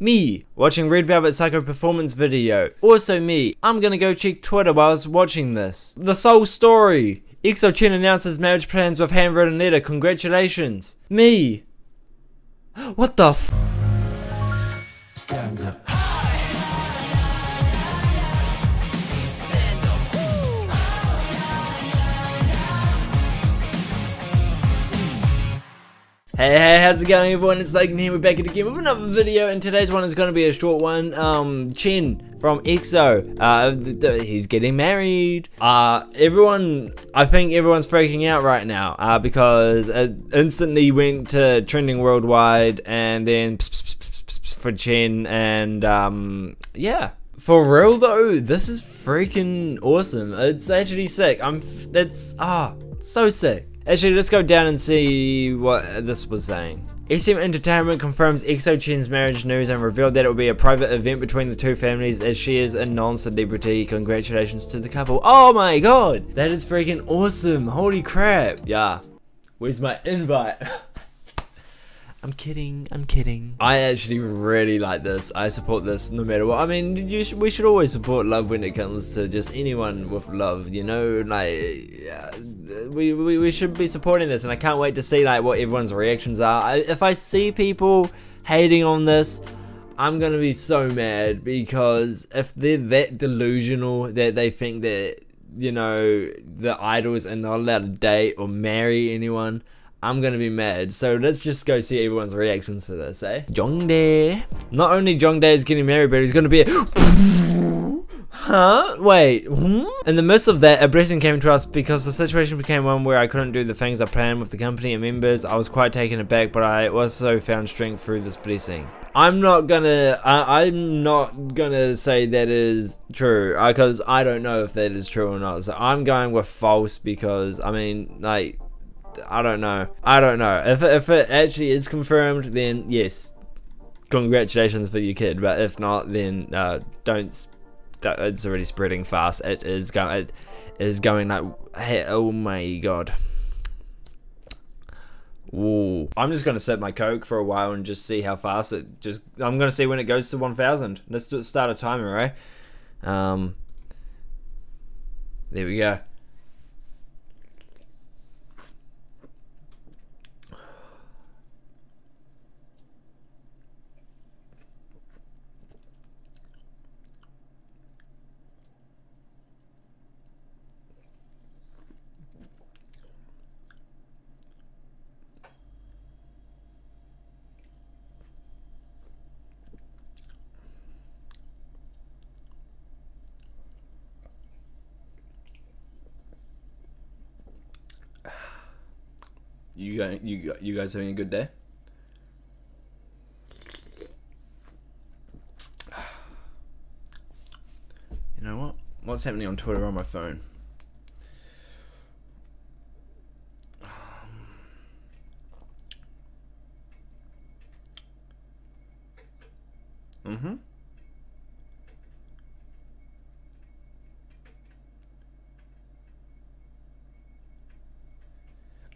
Me, watching Red Velvet Psycho performance video. Also me, I'm gonna go check Twitter while I was watching this. The Seoul Story. EXO Chen announces marriage plans with handwritten letter. Congratulations. Me. What the f- Stand up. Hey, hey, how's it going everyone? It's Logan here, we're back at again with another video and today's one is going to be a short one. Um, Chen from EXO, uh, he's getting married. Uh, everyone, I think everyone's freaking out right now, uh, because it instantly went to trending worldwide and then for Chen and, um, yeah. For real though, this is freaking awesome. It's actually sick. I'm, that's, ah, so sick. Actually, let's go down and see what this was saying. SM Entertainment confirms EXO Chen's marriage news and revealed that it will be a private event between the two families as she is a non-celebrity. Congratulations to the couple. Oh my god! That is freaking awesome. Holy crap. Yeah. Where's my invite? I'm kidding. I'm kidding. I actually really like this. I support this no matter what. I mean, sh we should always support love when it comes to just anyone with love. You know, like we, we we should be supporting this, and I can't wait to see like what everyone's reactions are. I, if I see people hating on this. I'm gonna be so mad because if they're that delusional that they think that you know the idols are not allowed to date or marry anyone, I'm gonna be mad. So let's just go see everyone's reactions to this, eh? Jongdae. Not only Jongdae is getting married, but he's gonna be Huh? Wait. Hmm? In the midst of that, a blessing came to us because the situation became one where I couldn't do the things I planned with the company and members. I was quite taken aback, but I also found strength through this blessing. I'm not gonna, I, I'm not gonna say that is true, because I don't know if that is true or not. So I'm going with false because, I mean, like, I don't know. I don't know. If if it actually is confirmed, then yes, congratulations for your kid. But if not, then uh, don't. It's already spreading fast. It is going. It is going like. Hey, oh my god. Ooh. I'm just gonna set my coke for a while and just see how fast it just. I'm gonna see when it goes to 1,000. Let's start a timer, right? Um. There we go. You guys, you you guys having a good day? You know what? What's happening on Twitter on my phone?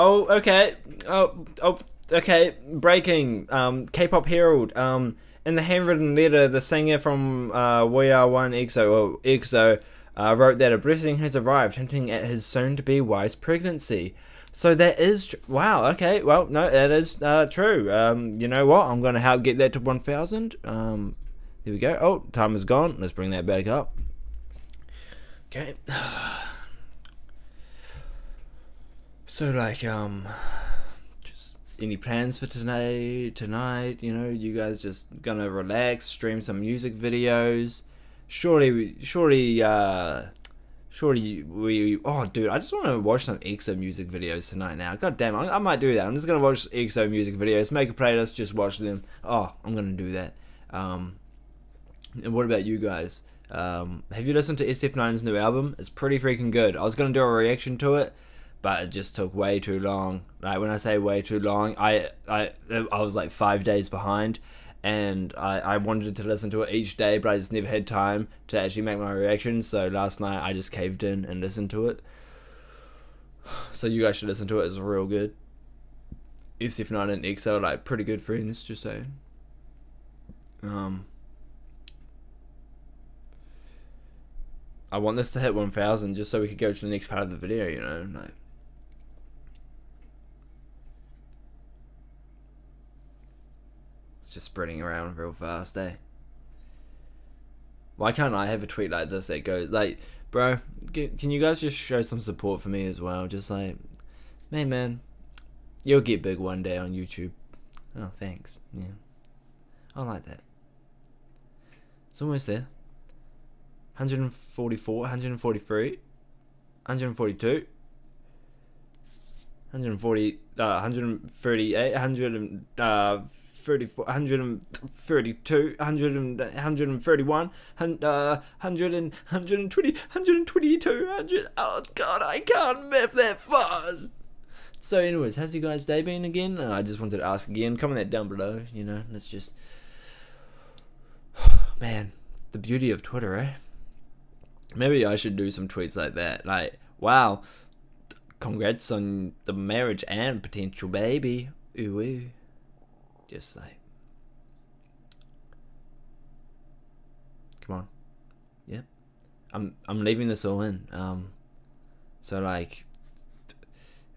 Oh, okay. Oh, oh, okay. Breaking. Um, K-pop Herald. Um, in the handwritten letter, the singer from uh, We Are One EXO, or EXO, uh, wrote that a blessing has arrived, hinting at his soon-to-be wife's pregnancy. So that is wow. Okay, well, no, that is uh, true. Um, you know what? I'm gonna help get that to 1,000. Um, there we go. Oh, time is gone. Let's bring that back up. Okay. So like um just any plans for today tonight, you know, you guys just gonna relax, stream some music videos. Surely surely uh surely we oh dude, I just want to watch some EXO music videos tonight now. God damn, I, I might do that. I'm just gonna watch EXO music videos, make a playlist, just watch them. Oh, I'm gonna do that. Um and what about you guys? Um, have you listened to SF9's new album? It's pretty freaking good. I was gonna do a reaction to it, but it just took way too long. Like when I say way too long, I I I was like five days behind, and I I wanted to listen to it each day, but I just never had time to actually make my reaction. So last night I just caved in and listened to it. So you guys should listen to it. It's real good. SF9 and EXO are like pretty good friends. Just saying. Um, I want this to hit 1,000 just so we could go to the next part of the video, you know, like. It's just spreading around real fast, eh? Why can't I have a tweet like this that goes, like, bro, can you guys just show some support for me as well? Just like, hey man, you'll get big one day on YouTube. Oh, thanks. Yeah. I like that. It's almost there. 144, 143, 142, 140, uh, 138, 100, uh, 34, 132, 100, 131, uh, 100 and 120, 122, 100. Oh god, I can't math that fast. So, anyways, how's you guys' day been again? Uh, I just wanted to ask again. Comment that down below. You know, let's just. Man, the beauty of Twitter, eh? Maybe I should do some tweets like that. Like, wow, congrats on the marriage and potential baby. Ooh, ooh. Just like, come on, yeah. I'm I'm leaving this all in. Um, so like,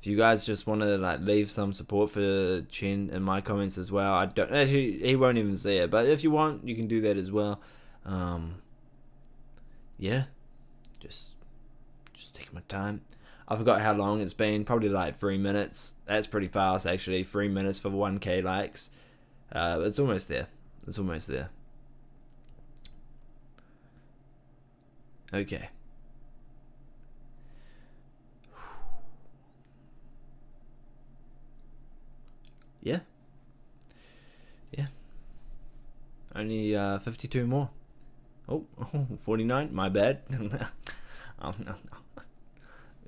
if you guys just want to like leave some support for Chen in my comments as well, I don't actually he won't even see it, but if you want, you can do that as well. Um, yeah, just just taking my time. I forgot how long it's been. Probably like three minutes. That's pretty fast, actually. Three minutes for 1k likes. Uh, it's almost there. It's almost there. Okay. Yeah. Yeah. Only uh, 52 more. Oh, 49. My bad. oh, no, no.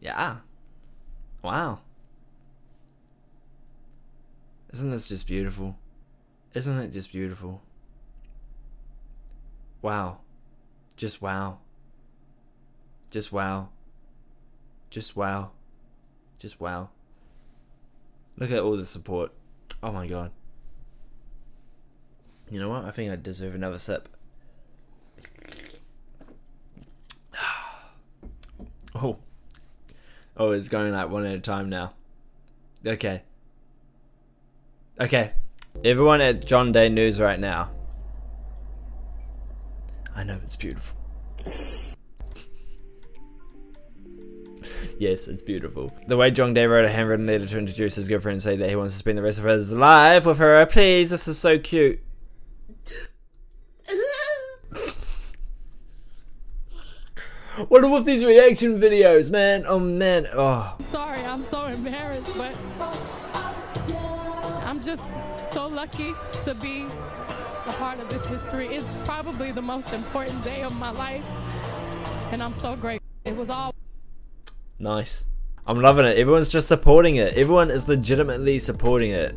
Yeah. Wow. Isn't this just beautiful? Isn't it just beautiful? Wow. Just wow. Just wow. Just wow. Just wow. Look at all the support. Oh my god. You know what? I think I deserve another sip. oh. Oh, it's going like one at a time now. Okay. Okay. Everyone at Jongdae News right now. I know it's beautiful. yes, it's beautiful. The way Jongdae wrote a handwritten letter to introduce his girlfriend and say that he wants to spend the rest of his life with her. Please, this is so cute. What are with these reaction videos, man? Oh man, oh. Sorry, I'm so embarrassed, but I'm just so lucky to be a part of this history. It's probably the most important day of my life, and I'm so grateful. It was all nice. I'm loving it. Everyone's just supporting it. Everyone is legitimately supporting it.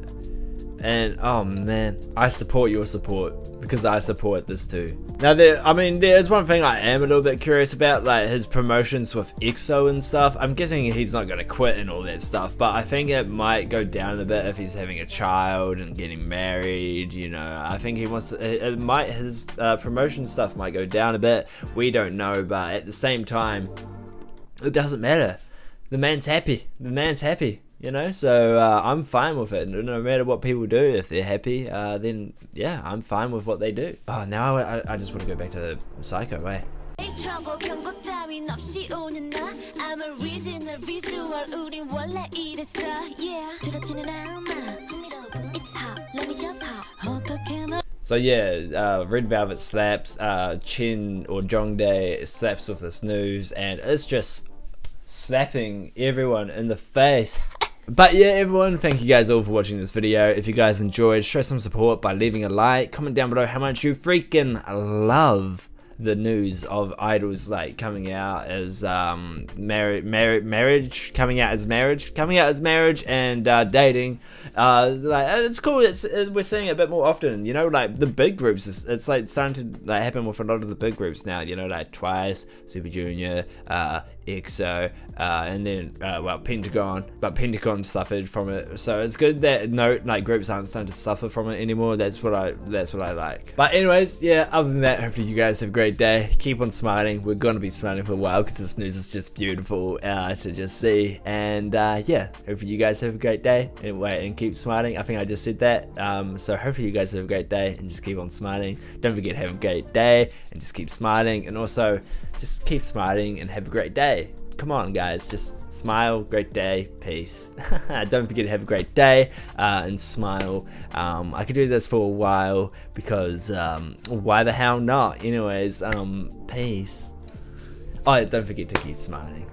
And oh man, I support your support because I support this too. Now there, I mean, there's one thing I am a little bit curious about, like his promotions with EXO and stuff. I'm guessing he's not gonna quit and all that stuff, but I think it might go down a bit if he's having a child and getting married. You know, I think he wants to. It, it might his uh, promotion stuff might go down a bit. We don't know, but at the same time, it doesn't matter. The man's happy. The man's happy you know? So uh, i'm fine with it. No matter what people do if they're happy uh, then yeah i'm fine with what they do. Oh now i, I just want to go back to psycho way. So yeah, uh, Red Velvet slaps, uh, Chen or Jongdae slaps with this news, and it's just slapping everyone in the face. But yeah, everyone, thank you guys all for watching this video. If you guys enjoyed, show some support by leaving a like. Comment down below how much you freaking love the news of idols like coming out as um marriage mar- marriage coming out as marriage coming out as marriage and uh, dating uh like it's cool it's we're seeing it a bit more often you know like the big groups it's, it's like starting to like happen with a lot of the big groups now you know like twice super junior uh EXO, uh, and then uh, well Pentagon, but Pentagon suffered from it. So it's good that no like groups aren't starting to suffer from it anymore. That's what I that's what I like. But anyways, yeah. Other than that, hopefully you guys have a great day. Keep on smiling. We're gonna be smiling for a while because this news is just beautiful uh, to just see. And uh, yeah, hopefully you guys have a great day. And wait, and keep smiling. I think I just said that. Um, so hopefully you guys have a great day and just keep on smiling. Don't forget have a great day and just keep smiling. And also just keep smiling and have a great day. Come on, guys, just smile, great day, peace. Don't forget to have a great day uh, and smile. Um, I could do this for a while because um, why the hell not? Anyways, um, peace. Oh, don't forget to keep smiling.